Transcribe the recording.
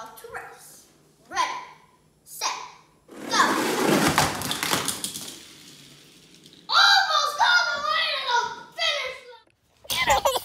about to race. Ready, set, go! Almost all the way to the finish line!